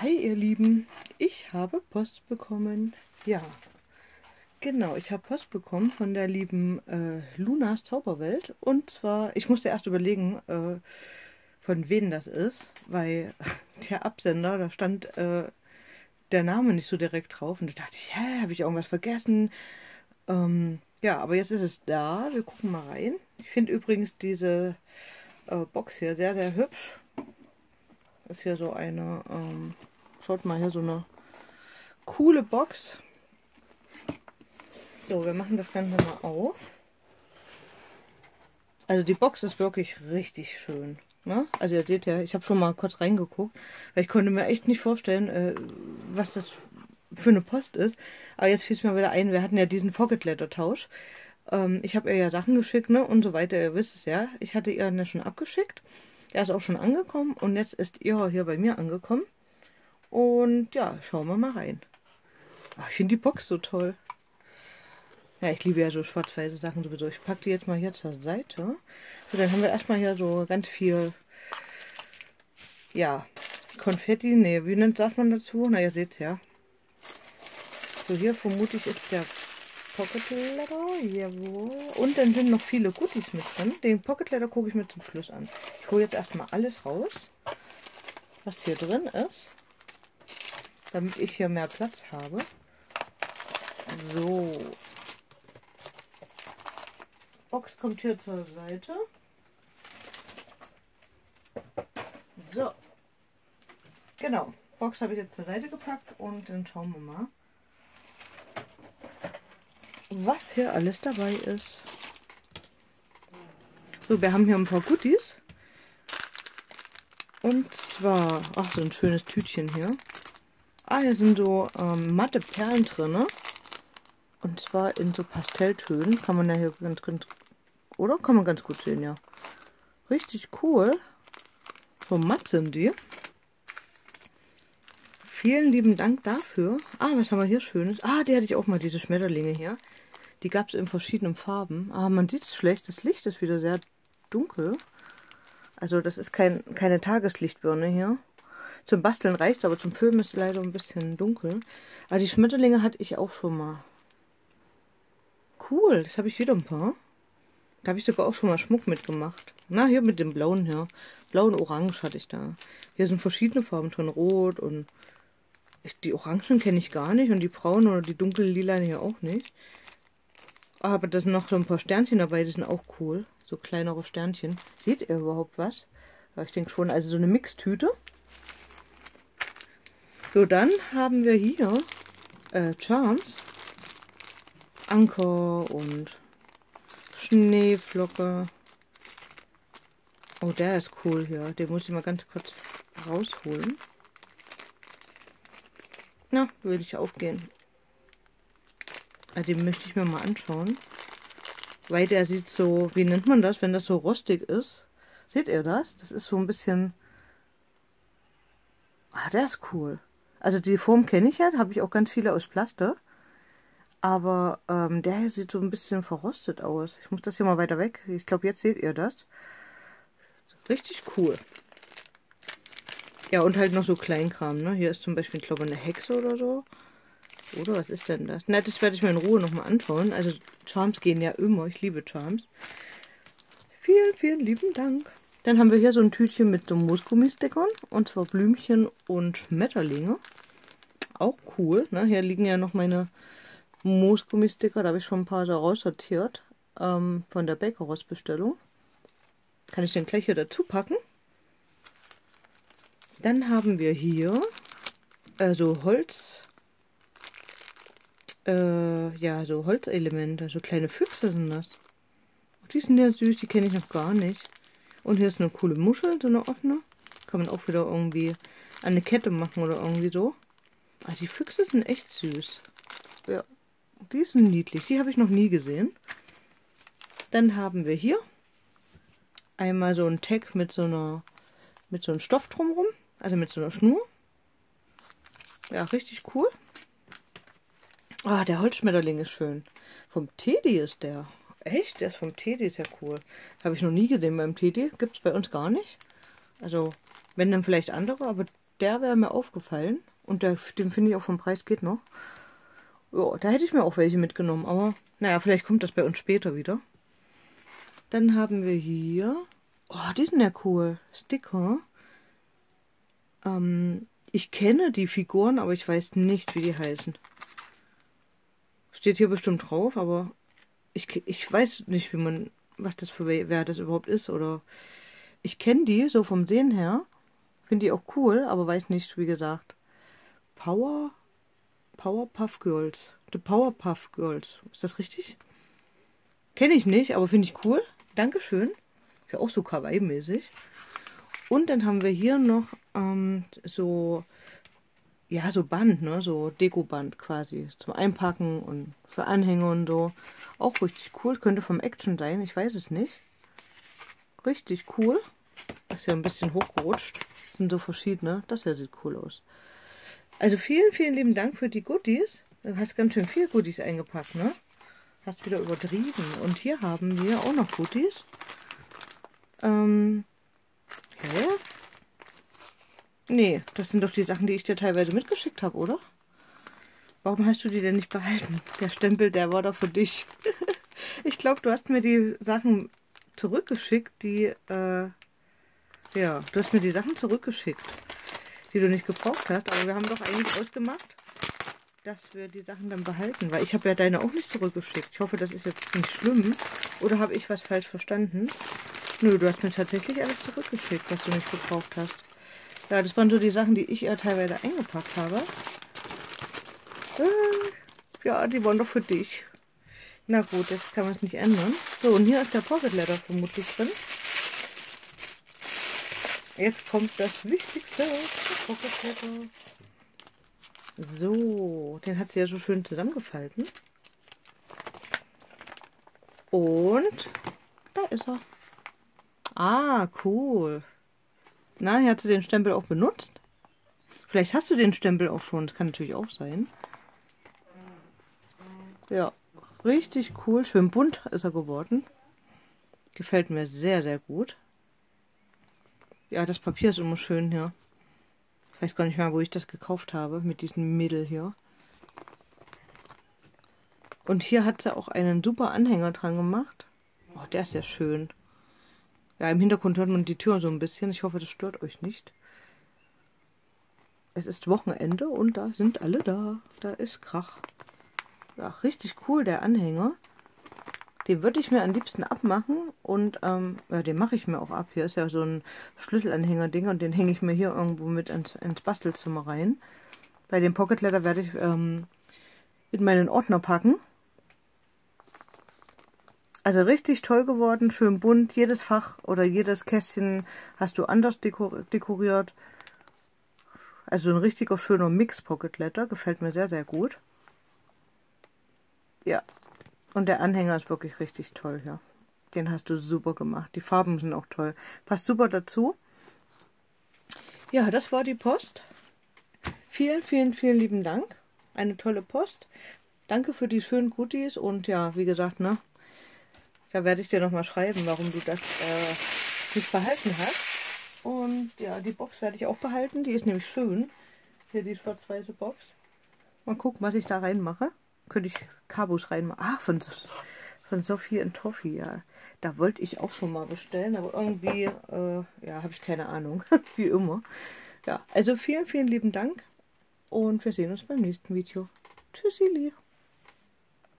Hi ihr Lieben, ich habe Post bekommen. Ja, genau, ich habe Post bekommen von der lieben äh, Lunas Zauberwelt. Und zwar, ich musste erst überlegen, äh, von wem das ist, weil der Absender, da stand äh, der Name nicht so direkt drauf. Und da dachte ich, hä, habe ich irgendwas vergessen? Ähm, ja, aber jetzt ist es da. Wir gucken mal rein. Ich finde übrigens diese äh, Box hier sehr, sehr hübsch ist hier so eine, ähm, schaut mal hier, so eine coole Box. So, wir machen das Ganze mal auf. Also die Box ist wirklich richtig schön. Ne? Also ihr seht ja, ich habe schon mal kurz reingeguckt, weil ich konnte mir echt nicht vorstellen, äh, was das für eine Post ist. Aber jetzt fiel es mir wieder ein, wir hatten ja diesen Pocket Letter Tausch. Ähm, ich habe ihr ja Sachen geschickt ne? und so weiter, ihr wisst es ja. Ich hatte ihr ja schon abgeschickt. Er ist auch schon angekommen und jetzt ist ihr hier bei mir angekommen. Und ja, schauen wir mal rein. Ach, ich finde die Box so toll. Ja, ich liebe ja so schwarz-weiße Sachen sowieso. Ich packe die jetzt mal hier zur Seite. So, dann haben wir erstmal hier so ganz viel, ja, Konfetti. Ne, wie nennt sagt man dazu? Na, ihr seht ja. So, hier vermute ich ist der Pocket Letter, jawohl. Und dann sind noch viele Goodies mit drin. Den Pocket Letter gucke ich mir zum Schluss an. Ich hole jetzt erstmal alles raus, was hier drin ist. Damit ich hier mehr Platz habe. So. Box kommt hier zur Seite. So. Genau. Box habe ich jetzt zur Seite gepackt und dann schauen wir mal was hier alles dabei ist. So, wir haben hier ein paar Goodies. Und zwar, ach, so ein schönes Tütchen hier. Ah, hier sind so ähm, matte Perlen drin. Und zwar in so Pastelltönen. Kann man ja hier ganz, ganz, oder? Kann man ganz gut sehen, ja. Richtig cool. So matt sind die. Vielen lieben Dank dafür. Ah, was haben wir hier Schönes? Ah, die hatte ich auch mal, diese Schmetterlinge hier. Die gab es in verschiedenen Farben. Aber man sieht es schlecht. Das Licht ist wieder sehr dunkel. Also das ist kein, keine Tageslichtbirne hier. Zum Basteln reicht aber zum Filmen ist es leider ein bisschen dunkel. Aber die Schmetterlinge hatte ich auch schon mal. Cool, das habe ich wieder ein paar. Da habe ich sogar auch schon mal Schmuck mitgemacht. Na, hier mit dem blauen hier. Blau und Orange hatte ich da. Hier sind verschiedene Farben drin. Rot und... Ich, die Orangen kenne ich gar nicht. Und die braunen oder die dunkel lila hier auch nicht. Aber da sind noch so ein paar Sternchen dabei, die sind auch cool. So kleinere Sternchen. Seht ihr überhaupt was? Ich denke schon, also so eine Mixtüte. So, dann haben wir hier äh, Charms. Anker und Schneeflocke. Oh, der ist cool hier. Den muss ich mal ganz kurz rausholen. Na, würde ich aufgehen. Also den möchte ich mir mal anschauen. Weil der sieht so, wie nennt man das, wenn das so rostig ist? Seht ihr das? Das ist so ein bisschen... Ah, der ist cool. Also die Form kenne ich ja, habe ich auch ganz viele aus Plaster. Aber ähm, der hier sieht so ein bisschen verrostet aus. Ich muss das hier mal weiter weg. Ich glaube, jetzt seht ihr das. Richtig cool. Ja, und halt noch so Kleinkram, ne? Hier ist zum Beispiel, ich glaube, eine Hexe oder so. Oder was ist denn das? Na, das werde ich mir in Ruhe nochmal anschauen. Also Charms gehen ja immer. Ich liebe Charms. Vielen, vielen lieben Dank. Dann haben wir hier so ein Tütchen mit so Moosgummistickern. Und zwar Blümchen und Schmetterlinge. Auch cool. Ne? Hier liegen ja noch meine Moosgummisticker. Da habe ich schon ein paar da raussortiert. Ähm, von der Bakeros-Bestellung. Kann ich den gleich hier dazu packen. Dann haben wir hier also Holz äh, ja, so Holzelemente, so kleine Füchse sind das. Die sind ja süß, die kenne ich noch gar nicht. Und hier ist eine coole Muschel, so eine offene. Kann man auch wieder irgendwie an eine Kette machen oder irgendwie so. Ah, die Füchse sind echt süß. Ja, die sind niedlich. Die habe ich noch nie gesehen. Dann haben wir hier einmal so ein Tag mit so einer mit so einem Stoff drumherum, also mit so einer Schnur. Ja, richtig cool. Ah, der Holzschmetterling ist schön. Vom Teddy ist der. Echt? Der ist vom Teddy, ja cool. Habe ich noch nie gesehen beim Teddy. Gibt es bei uns gar nicht. Also, wenn dann vielleicht andere, aber der wäre mir aufgefallen. Und der, den finde ich auch vom Preis geht noch. Ja, da hätte ich mir auch welche mitgenommen. Aber naja, vielleicht kommt das bei uns später wieder. Dann haben wir hier... Oh, die sind ja cool. Sticker. Ähm, ich kenne die Figuren, aber ich weiß nicht, wie die heißen. Steht hier bestimmt drauf, aber ich, ich weiß nicht, wie man, was das für wer das überhaupt ist. Oder ich kenne die so vom Sehen her. Finde die auch cool, aber weiß nicht, wie gesagt. Power Powerpuff Girls. The Powerpuff Girls. Ist das richtig? Kenne ich nicht, aber finde ich cool. Dankeschön. Ist ja auch so Kawaii-mäßig. Und dann haben wir hier noch ähm, so, ja, so Band, ne? So Deko-Band quasi. Zum Einpacken und für Anhänger und so. Auch richtig cool. Könnte vom Action sein, ich weiß es nicht. Richtig cool. Ist ja ein bisschen hochgerutscht. Sind so verschiedene. Das hier sieht cool aus. Also vielen, vielen lieben Dank für die Goodies. Du hast ganz schön viel Goodies eingepackt, ne? Hast wieder übertrieben. Und hier haben wir auch noch Goodies. Ähm, hä? Nee, das sind doch die Sachen, die ich dir teilweise mitgeschickt habe, oder? Warum hast du die denn nicht behalten? Der Stempel, der war doch für dich. ich glaube, du hast mir die Sachen zurückgeschickt, die, äh, ja, du hast mir die Sachen zurückgeschickt die du nicht gebraucht hast. Aber wir haben doch eigentlich ausgemacht, dass wir die Sachen dann behalten. Weil ich habe ja deine auch nicht zurückgeschickt. Ich hoffe, das ist jetzt nicht schlimm. Oder habe ich was falsch verstanden? Nö, du hast mir tatsächlich alles zurückgeschickt, was du nicht gebraucht hast. Ja, das waren so die Sachen, die ich ja teilweise eingepackt habe. Äh, ja, die waren doch für dich. Na gut, das kann man es nicht ändern. So, und hier ist der Pocket Letter vermutlich drin. Jetzt kommt das Wichtigste. So, den hat sie ja so schön zusammengefalten. Und da ist er. Ah, cool. Na, hier hat sie den Stempel auch benutzt. Vielleicht hast du den Stempel auch schon. Das kann natürlich auch sein. Ja, richtig cool. Schön bunt ist er geworden. Gefällt mir sehr, sehr gut. Ja, das Papier ist immer schön hier. Ich weiß gar nicht mehr, wo ich das gekauft habe, mit diesem Mädel hier. Und hier hat sie auch einen super Anhänger dran gemacht. Oh, der ist ja schön. Ja, im Hintergrund hört man die Tür so ein bisschen. Ich hoffe, das stört euch nicht. Es ist Wochenende und da sind alle da. Da ist Krach. Ja, richtig cool, der Anhänger. Den würde ich mir am liebsten abmachen und ähm, ja, den mache ich mir auch ab. Hier ist ja so ein Schlüsselanhänger-Ding und den hänge ich mir hier irgendwo mit ins, ins Bastelzimmer rein. Bei dem Pocket Letter werde ich ähm, in meinen Ordner packen. Also richtig toll geworden, schön bunt. Jedes Fach oder jedes Kästchen hast du anders dekor dekoriert. Also ein richtiger schöner Mix Pocket Letter. Gefällt mir sehr, sehr gut. Ja, und der Anhänger ist wirklich richtig toll, ja. Den hast du super gemacht. Die Farben sind auch toll. Passt super dazu. Ja, das war die Post. Vielen, vielen, vielen lieben Dank. Eine tolle Post. Danke für die schönen Goodies und ja, wie gesagt, ne, da werde ich dir nochmal schreiben, warum du das äh, nicht behalten hast. Und ja, die Box werde ich auch behalten. Die ist nämlich schön. Hier die schwarz-weiße Box. Mal gucken, was ich da reinmache könnte ich Kabus reinmachen. Ah, von, von Sophie und Toffee, ja. Da wollte ich auch schon mal bestellen, aber irgendwie, äh, ja, habe ich keine Ahnung. Wie immer. Ja, also vielen, vielen lieben Dank und wir sehen uns beim nächsten Video. Tschüssi.